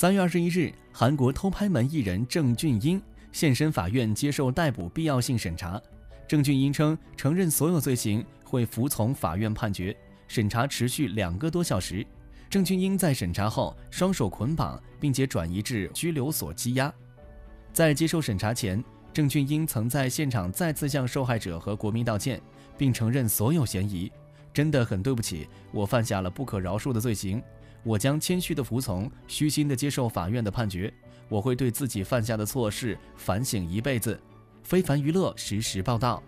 三月二十一日，韩国偷拍门艺人郑俊英现身法院接受逮捕必要性审查。郑俊英称承认所有罪行，会服从法院判决。审查持续两个多小时。郑俊英在审查后双手捆绑，并且转移至拘留所羁押。在接受审查前，郑俊英曾在现场再次向受害者和国民道歉，并承认所有嫌疑。真的很对不起，我犯下了不可饶恕的罪行。我将谦虚的服从，虚心的接受法院的判决。我会对自己犯下的错事反省一辈子。非凡娱乐实时报道。